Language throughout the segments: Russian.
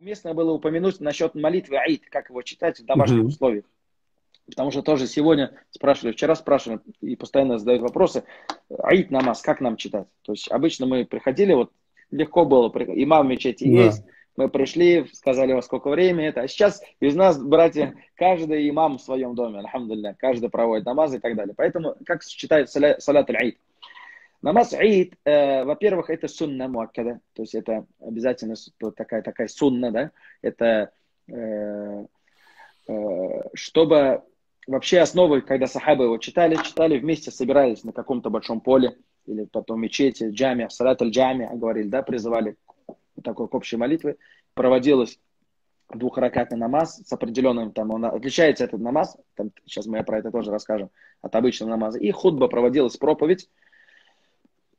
Уместно было упомянуть насчет молитвы Аид, как его читать в домашних mm-hmm. условиях. Потому что тоже сегодня спрашивали, вчера спрашивали и постоянно задают вопросы, Аид намаз, как нам читать? То есть обычно мы приходили, вот легко было, имам в мечети да. есть, мы пришли, сказали, во сколько времени это. А сейчас из нас, братья, каждый имам в своем доме, алхамдулилля, каждый проводит намазы и так далее. Поэтому как читает салат аль-Аид? Намаз Аид, э, во-первых, это сунна муаккада, то есть это обязательно такая, такая сунна, да, это э, э, чтобы вообще основы, когда сахабы его читали, читали вместе, собирались на каком-то большом поле, или потом мечети, джами, салат аль-джами, говорили, да, призывали такой к общей молитве, проводилась двухракатный намаз с определенным, там, он отличается этот намаз, там, сейчас мы про это тоже расскажем, от обычного намаза, и худба проводилась проповедь,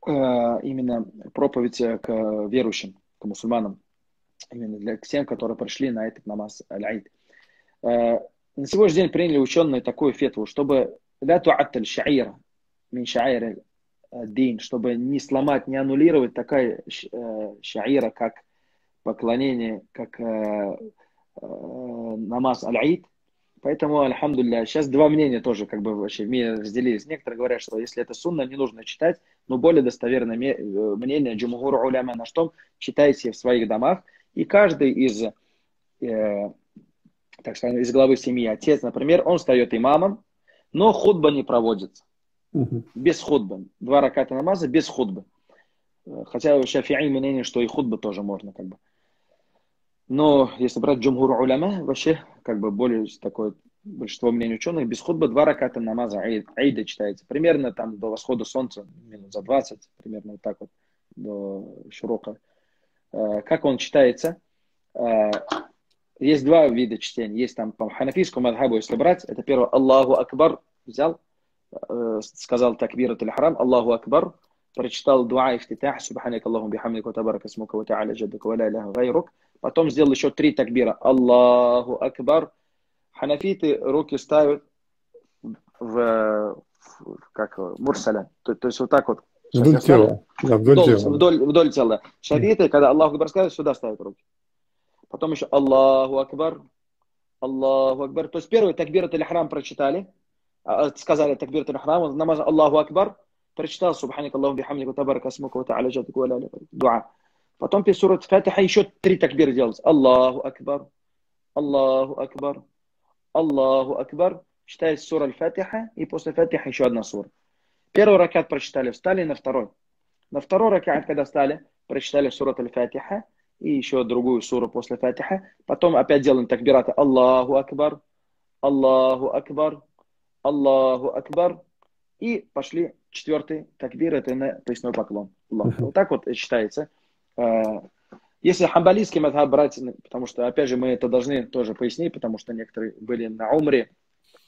именно проповедь э, к верующим, к мусульманам, именно для всем, которые пришли на этот намаз аль-Аид. Э, на сегодняшний день приняли ученые такую фетву, чтобы дин, чтобы не сломать, не аннулировать такая шаира, как поклонение, как намаз аль-Аид, Поэтому, альхамдулилля, сейчас два мнения тоже как бы вообще в мире разделились. Некоторые говорят, что если это сунна, не нужно читать, но более достоверное э, мнение джумгур уляма на что читайте в своих домах. И каждый из, э, так скажем, из главы семьи, отец, например, он встает имамом, но худба не проводится. Угу. Без худбы. Два раката намаза без худбы. Хотя у шафи'и мнение, что и худба тоже можно как бы. Но если брать джумгур уляма, вообще как бы более такое большинство мнений ученых, без худбы два раката намаза аида читается. Примерно там до восхода солнца, минут за 20, примерно вот так вот, до широка. Э, как он читается? Э, есть два вида чтения. Есть там по ханафийскому мадхабу, если брать, это первое Аллаху Акбар взял, э, сказал такбират аль-харам, Аллаху Акбар, прочитал дуа ифтитах, субханак Аллахум бихамдик ва табарак асмука ва та'аля джаддак ва ла гайрук. Потом сделал еще три такбира. Аллаху Акбар. Ханафиты руки ставят в, в как мурсаля. То, то есть вот так вот. Вдоль тела. Да, вдоль, вдоль, тела. Вдоль, вдоль тела. Шафиты, когда Аллаху Акбар сказали, сюда ставят руки. Потом еще Аллаху Акбар. Аллаху Акбар. То есть первый такбир это храм прочитали. А, сказали такбир это храм. Намаз Аллаху Акбар. Прочитал Субханик Аллаху бихамдик табарак асмука ва та'аля ла дуа. Потом перед сурат Фатиха еще три такбира делать. Аллаху Акбар, Аллаху Акбар, Аллаху Акбар. Читает сура Аль-Фатиха, и после Фатиха еще одна сура. Первый ракат прочитали, встали на второй. На второй ракат, когда встали, прочитали сурат Аль-Фатиха, и еще другую суру после Фатиха. Потом опять делаем такбираты. Аллаху Акбар, Аллаху Акбар, Аллаху Акбар. И пошли четвертый такбир, это на поясной поклон. Аллах. Вот так вот считается. Э, если хамбалийский мадхаб брать, потому что, опять же, мы это должны тоже пояснить, потому что некоторые были на умре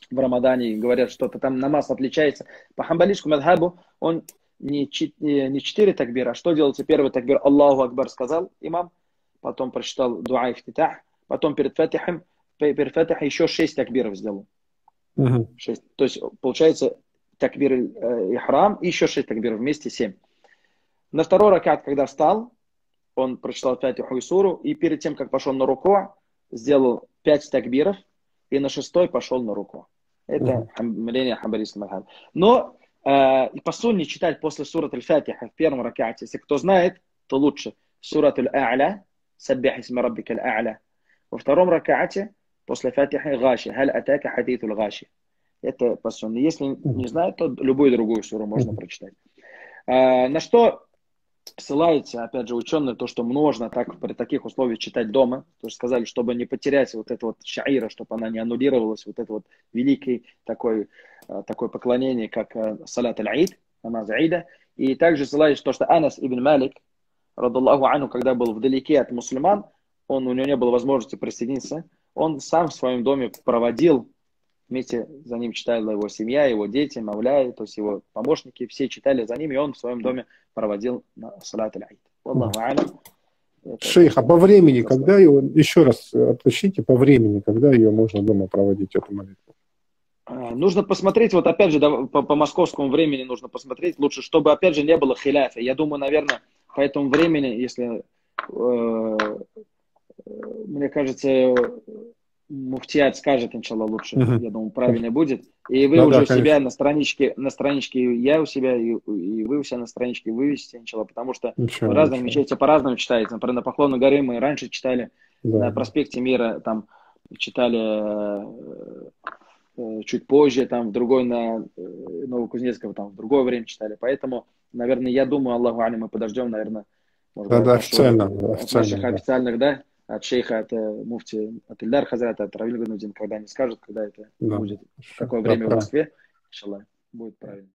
в Рамадане и говорят, что-то там намаз отличается. По хамбалийскому мадхабу он не, не четыре такбира, а что делается? Первый такбир Аллаху Акбар сказал имам, потом прочитал дуа и фтитах, потом перед фатихом, перед фатихом еще шесть такбиров сделал. Uh-huh. Шесть. То есть, получается, такбир э, ихрам и еще шесть такбиров, вместе семь. На второй ракат, когда встал, он прочитал и Суру, и перед тем, как пошел на руку, сделал пять такбиров, и на шестой пошел на руку. Это мнение Хамбалийского Мадхаба. Но э, по сунне читать после сурат Аль-Фатиха в первом ракате, если кто знает, то лучше. Сурат Аль-А'ля, Саббих исма раббика Аль-А'ля. Во втором ракате после Фатиха Гаши, Халь атака хадиту Гаши. Это по сунне. Если не знает, то любую другую суру можно прочитать. Э, на что ссылаются, опять же, ученые, то, что можно так, при таких условиях читать дома. То есть сказали, чтобы не потерять вот это вот шаира, чтобы она не аннулировалась, вот это вот великий такой, э, такое поклонение, как э, салат аль-Аид, намаз Аида. И также ссылаются то, что Анас ибн Малик, радаллаху ану, когда был вдалеке от мусульман, он, у него не было возможности присоединиться, он сам в своем доме проводил вместе за ним читала его семья, его дети, Мавляй, то есть его помощники, все читали за ним, и он в своем доме проводил салат. Аллаху алям. Шейх, а по времени, когда ее, еще раз уточните, по времени, когда ее можно дома проводить, эту молитву? А, нужно посмотреть, вот опять же, по, по московскому времени нужно посмотреть, лучше, чтобы опять же не было хиляфа. Я думаю, наверное, по этому времени, если э, мне кажется, Муфтият скажет, иншаллах, лучше. Uh-huh. Я думаю, правильно будет. И вы да, уже да, у себя на страничке, на страничке, я у себя, и, и вы у себя на страничке вывесите, иншаллах, потому что ничего, в разных ничего. мечетях по-разному читается. Например, на Поклонной горы мы раньше читали, да. на проспекте Мира там читали э, э, чуть позже, там в другой на э, Новокузнецкого, там в другое время читали. Поэтому, наверное, я думаю, Аллаху Али, мы подождем, наверное, может, да, да, официально, официально, наших да. официальных, да, от шейха, от э, муфти, от Ильдар Хазрата, от Равиль Ганудин, когда они скажут, когда это да. будет, какое время да, в Москве, иншаллах, будет правильно.